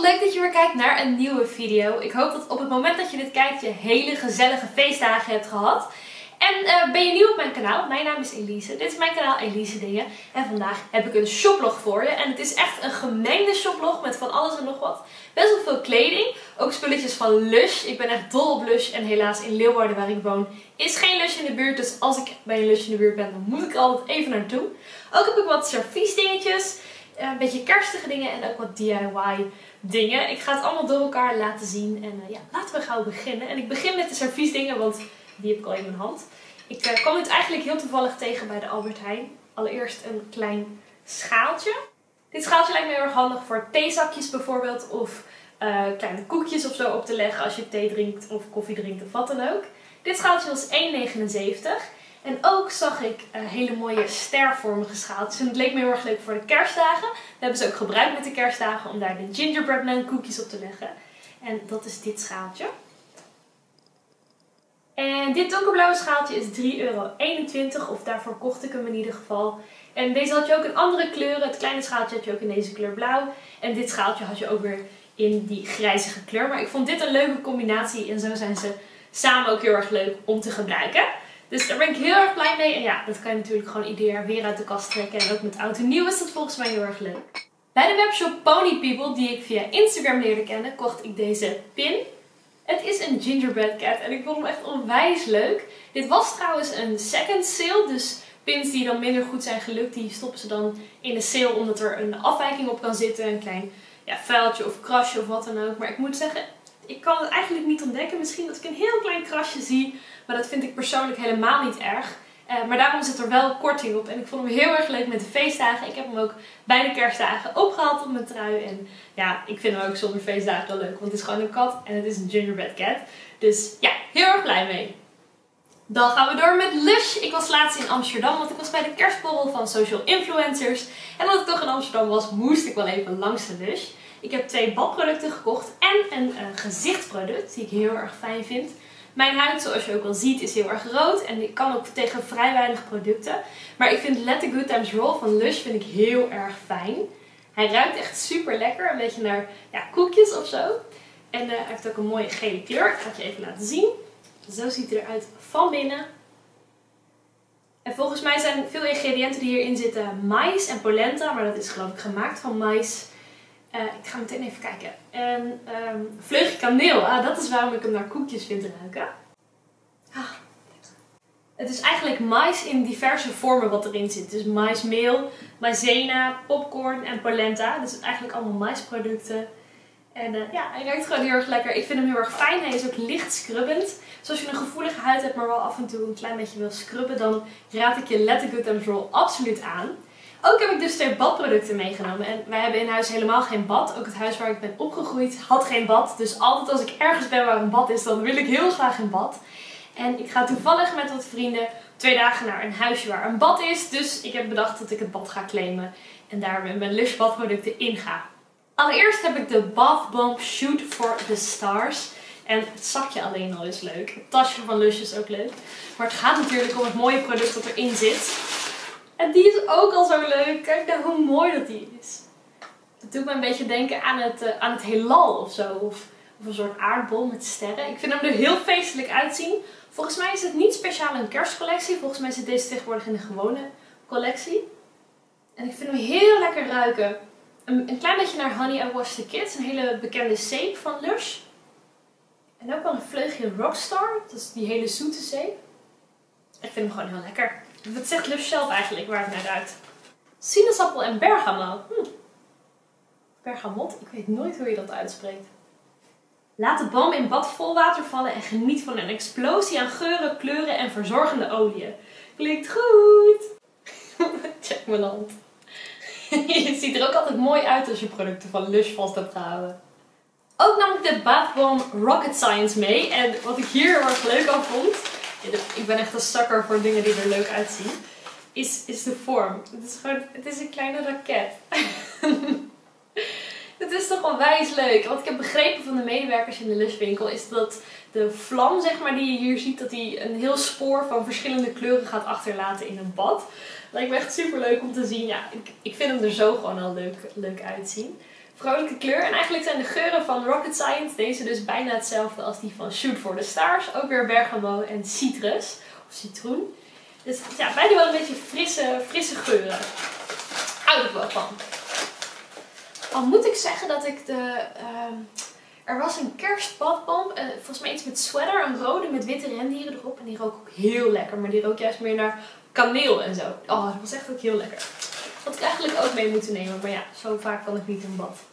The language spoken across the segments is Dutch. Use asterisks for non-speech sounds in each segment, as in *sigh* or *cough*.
leuk dat je weer kijkt naar een nieuwe video. Ik hoop dat op het moment dat je dit kijkt je hele gezellige feestdagen hebt gehad. En uh, ben je nieuw op mijn kanaal? Mijn naam is Elise. Dit is mijn kanaal Elise Dingen. En vandaag heb ik een shoplog voor je. En het is echt een gemengde shoplog met van alles en nog wat. Best wel veel kleding. Ook spulletjes van Lush. Ik ben echt dol op Lush. En helaas in Leeuwarden waar ik woon is geen Lush in de buurt. Dus als ik bij een Lush in de buurt ben dan moet ik altijd even naartoe. Ook heb ik wat servies dingetjes een beetje kerstige dingen en ook wat DIY dingen. Ik ga het allemaal door elkaar laten zien. En uh, ja, laten we gauw beginnen. En ik begin met de serviesdingen, want die heb ik al in mijn hand. Ik uh, kwam het eigenlijk heel toevallig tegen bij de Albert Heijn. Allereerst een klein schaaltje. Dit schaaltje lijkt me heel erg handig voor theezakjes bijvoorbeeld. Of kleine koekjes of zo op te leggen als je thee drinkt of koffie drinkt of wat dan ook. Dit schaaltje was 1,79. En ook zag ik uh, hele mooie stervormige schaaltjes. En het leek me heel erg leuk voor de kerstdagen. Dat hebben ze ook gebruikt met de kerstdagen om daar de gingerbread man koekjes op te leggen. En dat is dit schaaltje. En dit donkerblauwe schaaltje is 3,21 euro. Of daarvoor kocht ik hem in ieder geval. En deze had je ook in andere kleuren. Het kleine schaaltje had je ook in deze kleur blauw. En dit schaaltje had je ook weer in die grijzige kleur. Maar ik vond dit een leuke combinatie. En zo zijn ze samen ook heel erg leuk om te gebruiken. Dus daar ben ik heel erg blij mee. En ja, dat kan je natuurlijk gewoon jaar weer uit de kast trekken. En ook met oud en nieuw is dat volgens mij heel erg leuk. Bij de webshop Pony People, die ik via Instagram leerde kennen, kocht ik deze pin. Het is een gingerbread cat en ik vond hem echt onwijs leuk. Dit was trouwens een second sale, dus pins die dan minder goed zijn gelukt, die stoppen ze dan in de sale omdat er een afwijking op kan zitten. Een klein ja, vuiltje of krasje of wat dan ook. Maar ik moet zeggen, ik kan het eigenlijk niet ontdekken. Misschien dat ik een heel klein krasje zie, maar dat vind ik persoonlijk helemaal niet erg. Uh, maar daarom zit er wel korting op. En ik vond hem heel erg leuk met de feestdagen. Ik heb hem ook bij de kerstdagen opgehaald op mijn trui. En ja, ik vind hem ook zonder feestdagen wel leuk. Want het is gewoon een kat en het is een gingerbread cat. Dus ja, heel erg blij mee. Dan gaan we door met Lush. Ik was laatst in Amsterdam, want ik was bij de kerstborrel van social influencers. En omdat ik toch in Amsterdam was, moest ik wel even langs de Lush. Ik heb twee badproducten gekocht en een uh, gezichtsproduct, die ik heel erg fijn vind. Mijn huid, zoals je ook al ziet, is heel erg rood en ik kan ook tegen vrij weinig producten. Maar ik vind Let the Good Times Roll van Lush vind ik heel erg fijn. Hij ruikt echt super lekker, een beetje naar ja, koekjes of zo. En uh, hij heeft ook een mooie gele kleur. Ik ga het je even laten zien. Zo ziet hij eruit van binnen. En volgens mij zijn veel ingrediënten die hierin zitten mais en polenta, maar dat is geloof ik gemaakt van mais. Uh, ik ga meteen even kijken. En um, vleugje kaneel. Ah, dat is waarom ik hem naar koekjes vind ruiken. Ah. Het is eigenlijk mais in diverse vormen wat erin zit. Dus maismeel, maizena, popcorn en polenta. Dus eigenlijk allemaal maisproducten. En uh, ja, hij ruikt gewoon heel erg lekker. Ik vind hem heel erg fijn. Hij is ook licht scrubbend. Dus als je een gevoelige huid hebt, maar wel af en toe een klein beetje wil scrubben, dan raad ik je Let the Good Roll absoluut aan. Ook heb ik dus twee badproducten meegenomen. En wij hebben in huis helemaal geen bad. Ook het huis waar ik ben opgegroeid had geen bad. Dus altijd als ik ergens ben waar een bad is, dan wil ik heel graag een bad. En ik ga toevallig met wat vrienden twee dagen naar een huisje waar een bad is. Dus ik heb bedacht dat ik het bad ga claimen. En daar mijn Lush badproducten in ga. Allereerst heb ik de Bath Bomb Shoot for the Stars. En het zakje alleen al is leuk. Het tasje van Lush is ook leuk. Maar het gaat natuurlijk om het mooie product dat erin zit. En die is ook al zo leuk. Kijk nou hoe mooi dat die is. Dat doet me een beetje denken aan het, uh, aan het heelal of zo. Of, of een soort aardbol met sterren. Ik vind hem er heel feestelijk uitzien. Volgens mij is het niet speciaal een kerstcollectie. Volgens mij zit deze tegenwoordig in de gewone collectie. En ik vind hem heel lekker ruiken. Een, een klein beetje naar Honey I Wash the Kids. Een hele bekende zeep van Lush. En ook wel een vleugje Rockstar. Dat is die hele zoete zeep. Ik vind hem gewoon heel lekker. Wat zegt Lush zelf eigenlijk waar het naar ruikt? Sinaasappel en bergamot. Hm. Bergamot? Ik weet nooit hoe je dat uitspreekt. Laat de bom in bad vol water vallen en geniet van een explosie aan geuren, kleuren en verzorgende oliën. Klinkt goed! *laughs* Check mijn hand. *laughs* je ziet er ook altijd mooi uit als je producten van Lush vast hebt gehouden. Ook nam ik de Bath Bomb Rocket Science mee. En wat ik hier heel erg leuk aan vond, ik ben echt een sucker voor dingen die er leuk uitzien, is, is de vorm. Het is gewoon, het is een kleine raket. *laughs* Het is toch onwijs leuk. Wat ik heb begrepen van de medewerkers in de Lushwinkel is dat de vlam, zeg maar, die je hier ziet, dat die een heel spoor van verschillende kleuren gaat achterlaten in een bad. Lijkt me echt super leuk om te zien. Ja, ik, ik vind hem er zo gewoon al leuk, leuk uitzien. Vrolijke kleur. En eigenlijk zijn de geuren van Rocket Science deze dus bijna hetzelfde als die van Shoot for the Stars. Ook weer bergamot en citrus of citroen. Dus ja, beide wel een beetje frisse, frisse geuren. Hou ik wel van. Al moet ik zeggen dat ik de... ehm, er was een kerstbadbomb, eh, volgens mij iets met sweater, een rode met witte rendieren erop. En die rook ook heel lekker, maar die rook juist meer naar kaneel en zo. Oh, dat was echt ook heel lekker. Had ik eigenlijk ook mee moeten nemen, maar ja, zo vaak kan ik niet in bad.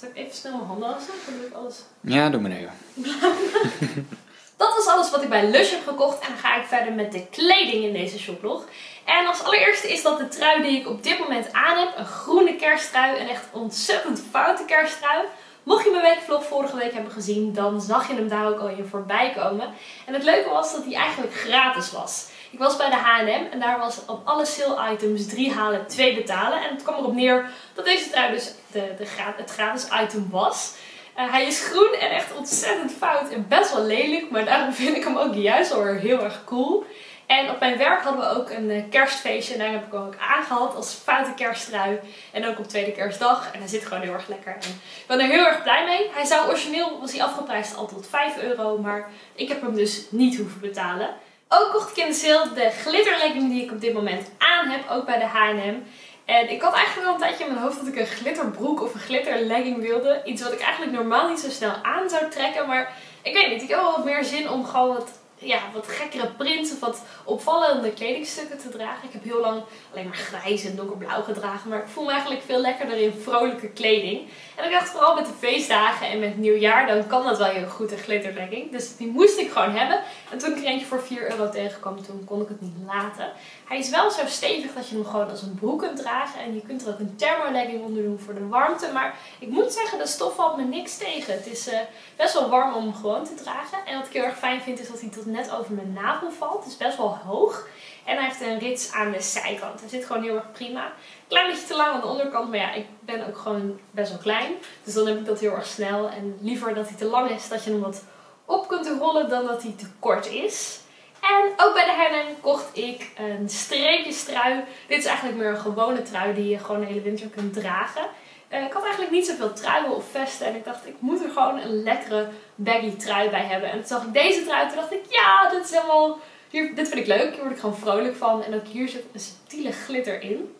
Zal ik even snel mijn handen wassen? Dan doe ik alles. Ja, doe maar even. *laughs* Dat was alles wat ik bij Lush heb gekocht. En dan ga ik verder met de kleding in deze shoplog. En als allereerste is dat de trui die ik op dit moment aan heb. Een groene kersttrui. Een echt ontzettend foute kersttrui. Mocht je mijn weekvlog vorige week hebben gezien, dan zag je hem daar ook al in voorbij komen. En het leuke was dat hij eigenlijk gratis was. Ik was bij de H&M en daar was op alle sale items 3 halen, 2 betalen. En het kwam erop neer dat deze trui dus de, de, het gratis item was. Eh, hij is groen en echt ontzettend fout en best wel lelijk, maar daarom vind ik hem ook juist weer heel erg cool. En op mijn werk hadden we ook een eh, kerstfeestje en daar heb ik hem ook aangehad als foute kersttrui. En ook op tweede kerstdag en hij zit gewoon heel erg lekker. En ik ben er heel erg blij mee. Hij zou origineel, was hij afgeprijsd al tot 5 euro, maar ik heb hem dus niet hoeven betalen. Ook kocht ik in de sale de glitterlegging die ik op dit moment aan heb, ook bij de H&M. En ik had eigenlijk al een tijdje in mijn hoofd dat ik een glitterbroek of een glitterlegging wilde. Iets wat ik eigenlijk normaal niet zo snel aan zou trekken. Maar ik weet niet, ik heb wel wat meer zin om gewoon wat, ja, wat gekkere prints of wat opvallende kledingstukken te dragen. Ik heb heel lang alleen maar grijs en donkerblauw gedragen. Maar ik voel me eigenlijk veel lekkerder in vrolijke kleding. En ik dacht vooral met de feestdagen en met nieuwjaar, dan kan dat wel heel goed een glitterlegging. Dus die moest ik gewoon hebben. En toen ik er eentje voor 4 euro tegenkwam, toen kon ik het niet laten. Hij is wel zo stevig dat je hem gewoon als een broek kunt dragen. En je kunt er ook een thermolegging onder doen voor de warmte. Maar ik moet zeggen, de stof valt me niks tegen. Het is eh, best wel warm om hem gewoon te dragen. En wat ik heel erg fijn vind, is dat hij tot net over mijn navel valt. Het is best wel hoog. En hij heeft een rits aan de zijkant. Hij zit gewoon heel erg prima. Klein beetje te lang aan de onderkant, maar ja, ik ben ook gewoon best wel klein. Dus dan heb ik dat heel erg snel. En liever dat hij te lang is, dat je hem wat op kunt rollen, dan dat hij te kort is. En ook bij de H&M kocht ik een streepjestrui. Dit is eigenlijk meer een gewone trui die je gewoon de hele winter kunt dragen. Eh, ik had eigenlijk niet zoveel truien of vesten. En ik dacht, ik moet er gewoon een lekkere baggy trui bij hebben. En toen zag ik deze trui. Toen dacht ik, ja, dit is helemaal... Hier, dit vind ik leuk. Hier word ik gewoon vrolijk van. En ook hier zit een subtiele glitter in.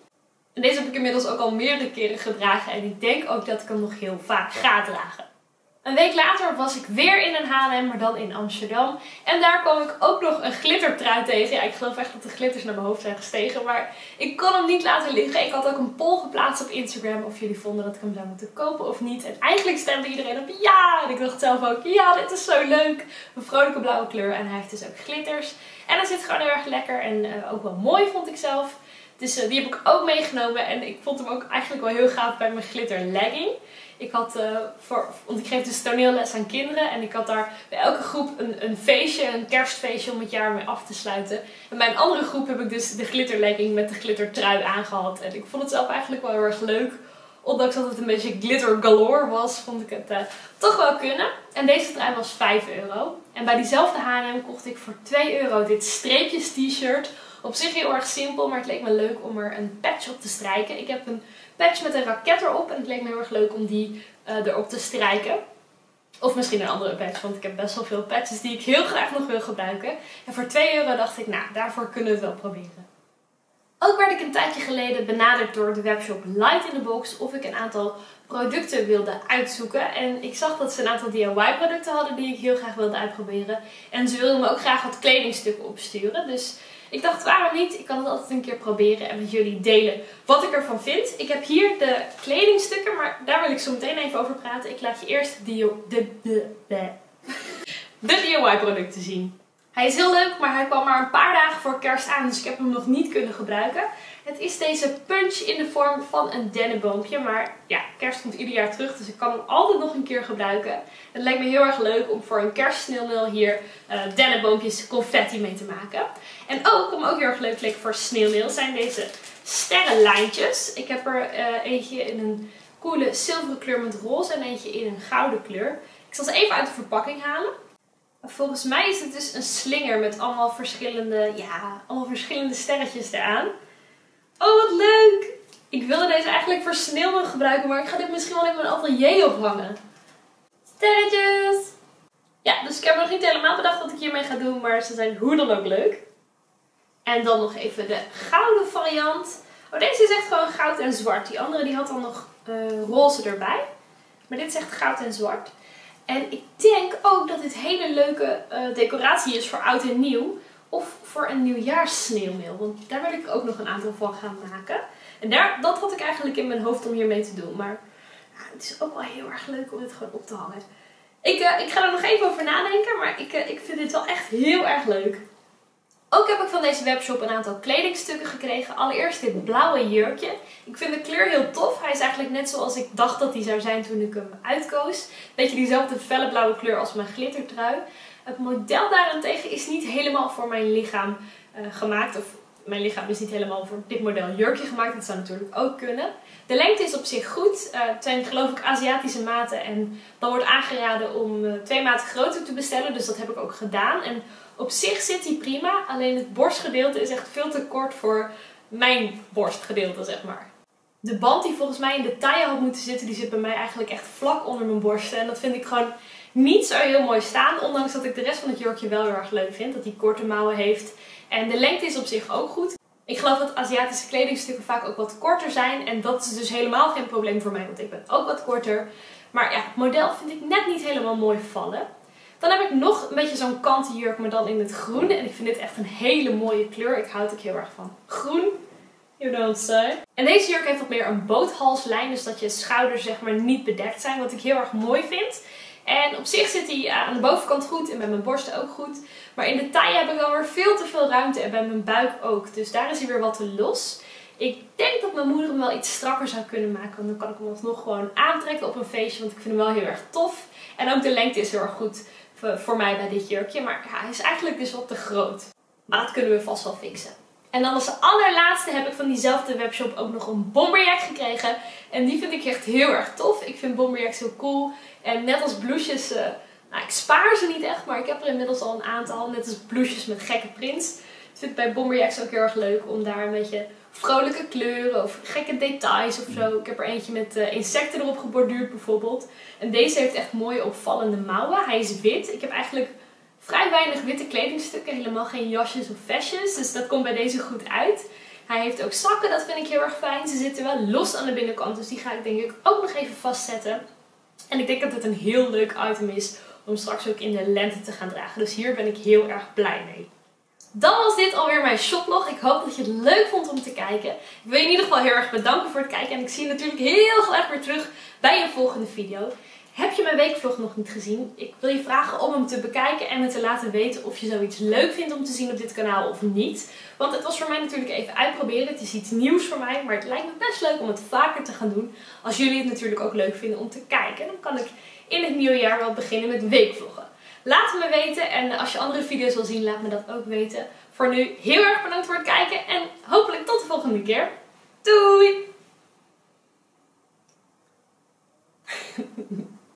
En deze heb ik inmiddels ook al meerdere keren gedragen. En ik denk ook dat ik hem nog heel vaak ga dragen. Een week later was ik weer in een H&M, maar dan in Amsterdam. En daar kwam ik ook nog een glittertrui tegen. Ja, ik geloof echt dat de glitters naar mijn hoofd zijn gestegen. Maar ik kon hem niet laten liggen. Ik had ook een poll geplaatst op Instagram of jullie vonden dat ik hem zou moeten kopen of niet. En eigenlijk stemde iedereen op ja. En ik dacht zelf ook, ja, dit is zo leuk. Een vrolijke blauwe kleur. En hij heeft dus ook glitters. En hij zit gewoon heel erg lekker en eh, ook wel mooi vond ik zelf. Dus eh, die heb ik ook meegenomen. En ik vond hem ook eigenlijk wel heel gaaf bij mijn glitter legging. Ik had, eh, voor, want ik geef dus toneelles aan kinderen. En ik had daar bij elke groep een, een feestje, een kerstfeestje om het jaar mee af te sluiten. En bij een andere groep heb ik dus de glitterlegging met de glittertrui aangehad. En ik vond het zelf eigenlijk wel heel erg leuk. Ondanks dat het een beetje glitter galore was, vond ik het eh, toch wel kunnen. En deze trui was 5 euro. En bij diezelfde H&M kocht ik voor 2 euro dit streepjes t-shirt. Op zich heel erg simpel, maar het leek me leuk om er een patch op te strijken. Ik heb een patch met een raket erop en het leek me heel erg leuk om die eh, erop te strijken. Of misschien een andere patch, want ik heb best wel veel patches die ik heel graag nog wil gebruiken. En voor 2 euro dacht ik, nou, daarvoor kunnen we het wel proberen. Ook werd ik een tijdje geleden benaderd door de webshop Light in the Box of ik een aantal producten wilde uitzoeken. En ik zag dat ze een aantal DIY producten hadden die ik heel graag wilde uitproberen. En ze wilden me ook graag wat kledingstukken opsturen. Dus ik dacht, waarom niet? Ik kan het altijd een keer proberen en met jullie delen wat ik ervan vind. Ik heb hier de kledingstukken, maar daar wil ik zo meteen even over praten. Ik laat je eerst de, de, de, de, de DIY producten zien. Hij is heel leuk, maar hij kwam maar een paar dagen voor kerst aan, dus ik heb hem nog niet kunnen gebruiken. Het is deze punch in de vorm van een dennenboompje, maar ja, kerst komt ieder jaar terug, dus ik kan hem altijd nog een keer gebruiken. Het lijkt me heel erg leuk om voor een kerstsneeuwmeel hier uh, dennenboompjes confetti mee te maken. En ook, om ook heel erg leuk leek voor sneeuwmeel, zijn deze sterrenlijntjes. Ik heb er uh, eentje in een coole zilveren kleur met roze en eentje in een gouden kleur. Ik zal ze even uit de verpakking halen. Volgens mij is het dus een slinger met allemaal verschillende, ja, allemaal verschillende sterretjes eraan. Oh, wat leuk! Ik wilde deze eigenlijk voor sneeuwman gebruiken, maar ik ga dit misschien wel in mijn atelier ophangen. Sterretjes! Ja, dus ik heb nog niet helemaal bedacht wat ik hiermee ga doen, maar ze zijn hoe dan ook leuk. En dan nog even de gouden variant. Oh, deze is echt gewoon goud en zwart. Die andere die had dan nog uh, roze erbij. Maar dit is echt goud en zwart. En ik denk ook dat dit hele leuke uh, decoratie is voor oud en nieuw. Of voor een nieuwjaarssneeuwmeel. Want daar wil ik ook nog een aantal van gaan maken. En daar, dat had ik eigenlijk in mijn hoofd om hiermee te doen. Maar ja, het is ook wel heel erg leuk om dit gewoon op te hangen. Ik, uh, ik ga er nog even over nadenken. Maar ik, ik vind dit wel echt heel erg leuk. Ook heb ik van deze webshop een aantal kledingstukken gekregen. Allereerst dit blauwe jurkje. Ik vind de kleur heel tof. Hij is eigenlijk net zoals ik dacht dat hij zou zijn toen ik hem uitkoos. Beetje diezelfde felle blauwe kleur als mijn glittertrui. Het model daarentegen is niet helemaal voor mijn lichaam uh, gemaakt. Of mijn lichaam is niet helemaal voor dit model jurkje gemaakt. Dat zou natuurlijk ook kunnen. De lengte is op zich goed. Uh, het zijn geloof ik Aziatische maten. En dan wordt aangeraden om uh, twee maten groter te bestellen. Dus dat heb ik ook gedaan. En op zich zit hij prima. Alleen het borstgedeelte is echt veel te kort voor mijn borstgedeelte, zeg maar. De band die volgens mij in de taille had moeten zitten, die zit bij mij eigenlijk echt vlak onder mijn borsten. En dat vind ik gewoon niet zo heel mooi staan. Ondanks dat ik de rest van het jurkje wel heel erg leuk vind. Dat hij korte mouwen heeft. En de lengte is op zich ook goed. Ik geloof dat Aziatische kledingstukken vaak ook wat korter zijn. En dat is dus helemaal geen probleem voor mij, want ik ben ook wat korter. Maar ja, het model vind ik net niet helemaal mooi vallen. Dan heb ik nog een beetje zo'n kantenjurk, maar dan in het groen. En ik vind dit echt een hele mooie kleur. Ik houd ook heel erg van groen. You don't say. En deze jurk heeft wat meer een boothalslijn, dus dat je schouders zeg maar niet bedekt zijn. Wat ik heel erg mooi vind. En op zich zit hij aan de bovenkant goed en bij mijn borsten ook goed. Maar in de taille heb ik wel weer veel te veel ruimte en bij mijn buik ook. Dus daar is hij weer wat te los. Ik denk dat mijn moeder hem wel iets strakker zou kunnen maken. Want dan kan ik hem alsnog gewoon aantrekken op een feestje. Want ik vind hem wel heel erg tof. En ook de lengte is heel erg goed voor mij bij dit jurkje. Maar ja, hij is eigenlijk dus wat te groot. Maar dat kunnen we vast wel fixen. En dan als allerlaatste heb ik van diezelfde webshop ook nog een bomberjack gekregen. En die vind ik echt heel erg tof. Ik vind bomberjacks heel cool. En net als blouses, uh, nou ik spaar ze niet echt, maar ik heb er inmiddels al een aantal. Net als blouses met gekke prints. Ik vind het bij bomberjacks ook heel erg leuk om daar een beetje vrolijke kleuren of gekke details of zo. Ik heb er eentje met uh, insecten erop geborduurd bijvoorbeeld. En deze heeft echt mooie opvallende mouwen. Hij is wit. Ik heb eigenlijk vrij weinig witte kledingstukken. Helemaal geen jasjes of vestjes. Dus dat komt bij deze goed uit. Hij heeft ook zakken, dat vind ik heel erg fijn. Ze zitten wel los aan de binnenkant, dus die ga ik denk ik ook nog even vastzetten. En ik denk dat het een heel leuk item is om straks ook in de lente te gaan dragen. Dus hier ben ik heel erg blij mee. Dan was dit alweer mijn shoplog. Ik hoop dat je het leuk vond om te kijken. Ik wil je in ieder geval heel erg bedanken voor het kijken. En ik zie je natuurlijk heel graag weer terug bij een volgende video. Heb je mijn weekvlog nog niet gezien? Ik wil je vragen om hem te bekijken en me te laten weten of je zoiets leuk vindt om te zien op dit kanaal of niet. Want het was voor mij natuurlijk even uitproberen. Het is iets nieuws voor mij, maar het lijkt me best leuk om het vaker te gaan doen. Als jullie het natuurlijk ook leuk vinden om te kijken. dan kan ik in het nieuwe jaar wel beginnen met weekvloggen. Laat het me weten en als je andere video's wil zien, laat me dat ook weten. Voor nu heel erg bedankt voor het kijken en hopelijk tot de volgende keer. Doei!